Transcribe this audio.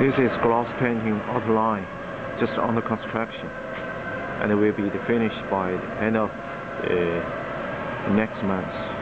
This is glass painting auto line, just under construction, and it will be finished by the end of uh, next month.